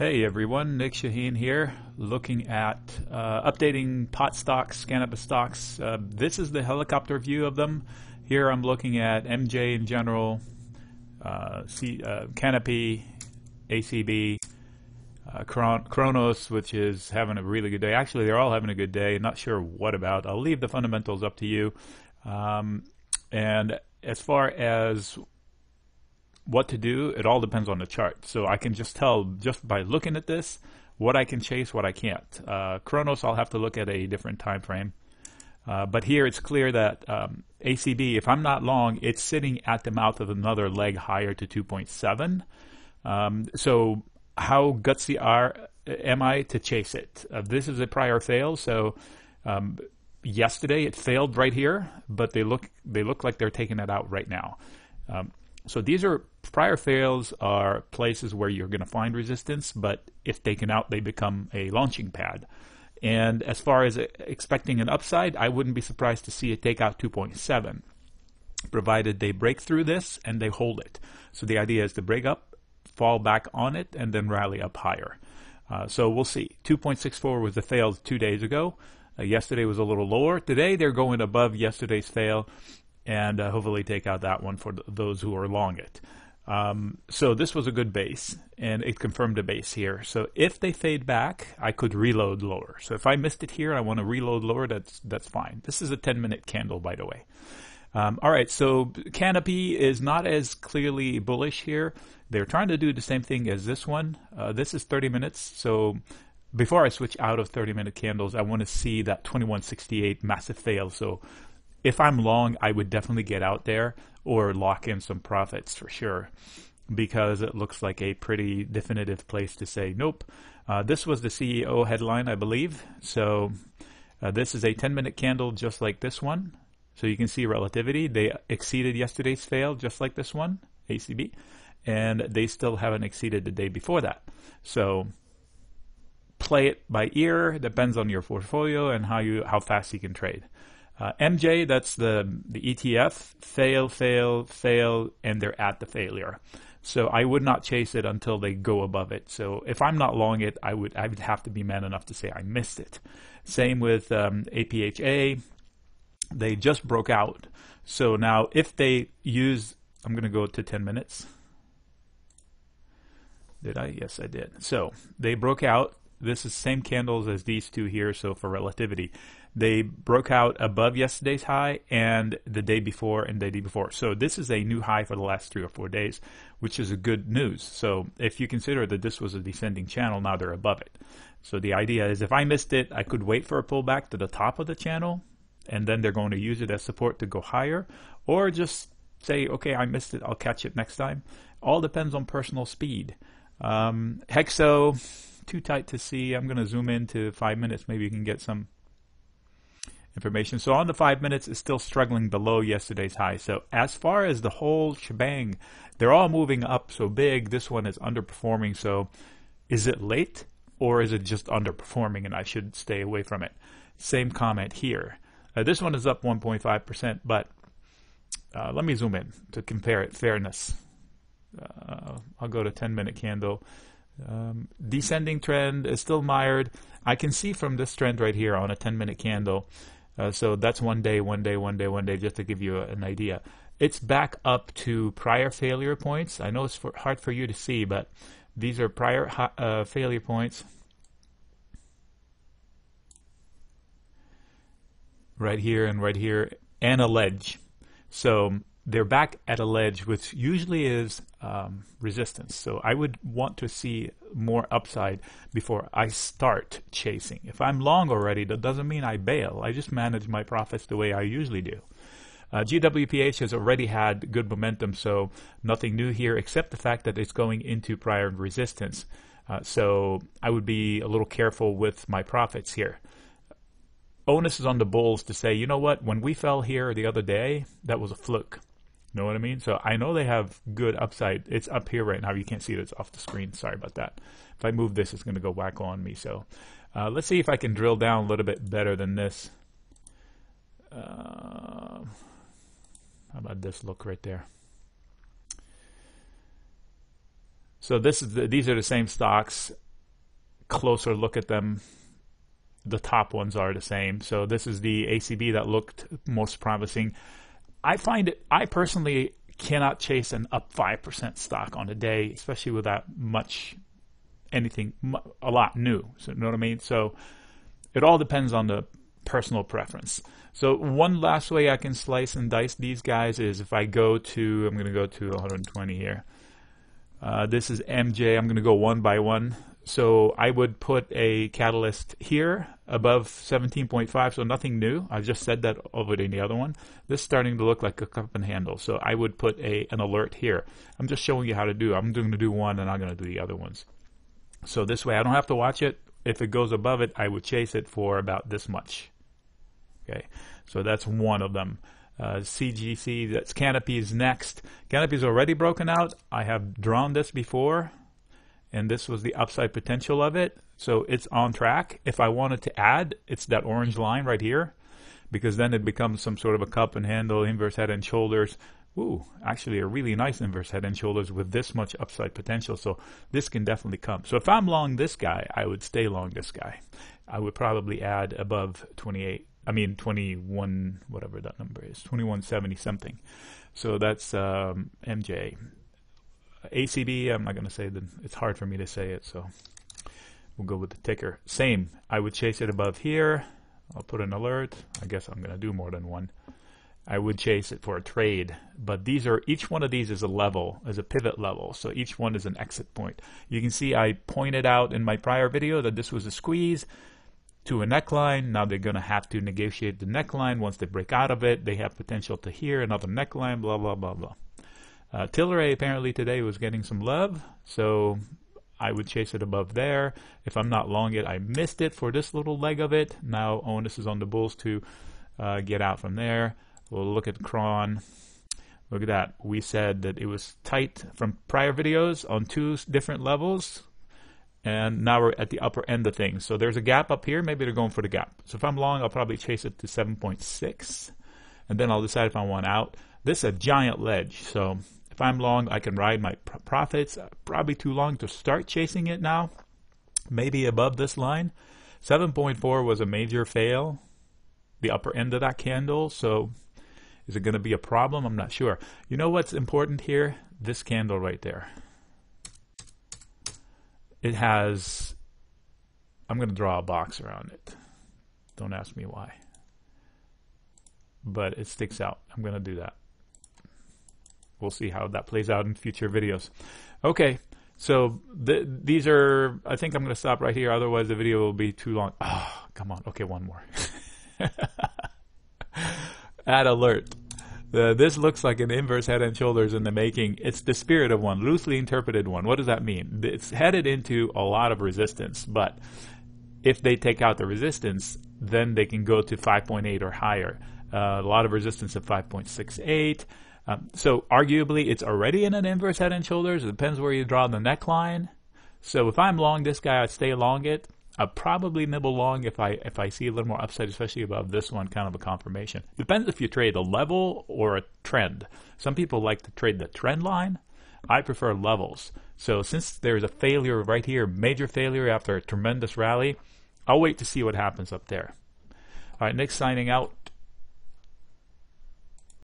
Hey everyone, Nick Shaheen here, looking at uh, updating pot stocks, cannabis stocks. Uh, this is the helicopter view of them. Here I'm looking at MJ in general, uh, C, uh, Canopy, ACB, uh, Cronos, which is having a really good day. Actually, they're all having a good day. Not sure what about. I'll leave the fundamentals up to you. Um, and as far as what to do, it all depends on the chart. So I can just tell just by looking at this what I can chase, what I can't. Uh, Cronos, I'll have to look at a different time frame. Uh, but here it's clear that um, ACB, if I'm not long, it's sitting at the mouth of another leg higher to 2.7. Um, so how gutsy are am I to chase it? Uh, this is a prior fail, so um, yesterday it failed right here, but they look they look like they're taking it out right now. Um, so these are prior fails are places where you're going to find resistance, but if taken out, they become a launching pad. And as far as expecting an upside, I wouldn't be surprised to see it take out 2.7, provided they break through this and they hold it. So the idea is to break up, fall back on it, and then rally up higher. Uh, so we'll see. 2.64 was the fail two days ago. Uh, yesterday was a little lower. Today they're going above yesterday's fail and uh, hopefully take out that one for th- those who are long it. Um, so this was a good base, and it confirmed a base here. So if they fade back, I could reload lower. So if I missed it here, I want to reload lower. That's that's fine. This is a 10 minute candle, by the way. Um, all right, so Canopy is not as clearly bullish here. They're trying to do the same thing as this one. Uh, this is 30 minutes, so before I switch out of 30 minute candles, I want to see that 2168 massive fail. So if I'm long, I would definitely get out there or lock in some profits for sure because it looks like a pretty definitive place to say nope. Uh, this was the CEO headline, I believe. So uh, this is a 10 minute candle just like this one. So you can see relativity. They exceeded yesterday's fail just like this one, ACB, and they still haven't exceeded the day before that. So play it by ear. Depends on your portfolio and how you how fast you can trade. Uh, MJ, that's the, the ETF, fail, fail, fail, and they're at the failure. So I would not chase it until they go above it. So if I'm not long it, I would I would have to be man enough to say I missed it. Same with um, APHA. They just broke out. So now if they use, I'm going to go to 10 minutes. Did I? Yes, I did. So they broke out. This is same candles as these two here. So for relativity, they broke out above yesterday's high and the day before and the day before. So this is a new high for the last three or four days, which is a good news. So if you consider that this was a descending channel, now they're above it. So the idea is if I missed it, I could wait for a pullback to the top of the channel and then they're going to use it as support to go higher or just say, okay, I missed it. I'll catch it next time. All depends on personal speed. Um, Hexo, too tight to see. I'm going to zoom in to five minutes. Maybe you can get some information. So on the five minutes, it's still struggling below yesterday's high. So as far as the whole shebang, they're all moving up so big. This one is underperforming. So is it late or is it just underperforming and I should stay away from it? Same comment here. Uh, this one is up 1.5%, but uh, let me zoom in to compare it. Fairness. Uh, I'll go to 10 minute candle. Um, descending trend is still mired. I can see from this trend right here on a 10 minute candle uh, so that's one day, one day, one day, one day, just to give you a, an idea. It's back up to prior failure points. I know it's for, hard for you to see, but these are prior uh, failure points. Right here and right here, and a ledge. So they're back at a ledge, which usually is um, resistance. So I would want to see more upside before I start chasing. If I'm long already, that doesn't mean I bail. I just manage my profits the way I usually do. Uh, GWPH has already had good momentum, so nothing new here except the fact that it's going into prior resistance. Uh, so I would be a little careful with my profits here onus is on the bulls to say, you know what, when we fell here the other day, that was a fluke. Know what I mean? So I know they have good upside. It's up here right now. You can't see it. It's off the screen. Sorry about that. If I move this, it's going to go whack on me. So uh, let's see if I can drill down a little bit better than this. Uh, how about this look right there? So this is the, these are the same stocks. closer look at them, the top ones are the same. So this is the ACB that looked most promising. I find it, I personally cannot chase an up 5% stock on a day, especially without much anything, a lot new. So, you know what I mean? So it all depends on the personal preference. So one last way I can slice and dice these guys is if I go to, I'm going to go to 120 here. Uh, this is MJ. I'm going to go one by one. So I would put a catalyst here above 17.5, so nothing new. I've just said that over in the other one. This is starting to look like a cup and handle, so I would put a an alert here. I'm just showing you how to do. I'm going to do one, and I'm going to do the other ones. So this way, I don't have to watch it. If it goes above it, I would chase it for about this much. Okay, so that's one of them. Uh, CGC, that's Canopy is next. Canopy is already broken out. I have drawn this before, and this was the upside potential of it. So it's on track. If I wanted to add, it's that orange line right here, because then it becomes some sort of a cup and handle, inverse head and shoulders. Ooh, actually a really nice inverse head and shoulders with this much upside potential. So this can definitely come. So if I'm long this guy, I would stay long this guy. I would probably add above 28. I mean 21, whatever that number is, 2170 something. So that's um, MJ. ACB, I'm not going to say that. It's hard for me to say it, so we'll go with the ticker. Same. I would chase it above here. I'll put an alert. I guess I'm going to do more than one. I would chase it for a trade. But these are each one of these is a level, is a pivot level. So each one is an exit point. You can see I pointed out in my prior video that this was a squeeze to a neckline. Now they're going to have to negotiate the neckline. Once they break out of it, they have potential to hear another neckline, blah, blah, blah, blah. Uh, Tilray apparently today was getting some love, so I would chase it above there. If I'm not long it, I missed it for this little leg of it. Now onus is on the bulls to uh, get out from there. We'll look at Cron. Look at that. We said that it was tight from prior videos on two different levels. And now we're at the upper end of things. So there's a gap up here. Maybe they're going for the gap. So if I'm long, I'll probably chase it to 7.6. And then I'll decide if I want out. This is a giant ledge. So if I'm long, I can ride my pr profits. Uh, probably too long to start chasing it now. Maybe above this line. 7.4 was a major fail. The upper end of that candle. So is it going to be a problem? I'm not sure. You know what's important here? This candle right there. It has, I'm going to draw a box around it. Don't ask me why. But it sticks out. I'm going to do that. We'll see how that plays out in future videos. Okay, so th these are, I think I'm going to stop right here. Otherwise, the video will be too long. Oh, come on. Okay, one more. Add alert. This looks like an inverse head and shoulders in the making. It's the spirit of one, loosely interpreted one. What does that mean? It's headed into a lot of resistance, but if they take out the resistance, then they can go to 5.8 or higher. Uh, a lot of resistance at 5.68. Um, so arguably, it's already in an inverse head and shoulders. It depends where you draw the neckline. So if I'm long this guy, I'd stay long it. I'll probably nibble long if I if I see a little more upside, especially above this one, kind of a confirmation. Depends if you trade a level or a trend. Some people like to trade the trend line. I prefer levels. So since there's a failure right here, major failure after a tremendous rally, I'll wait to see what happens up there. All right, Nick signing out.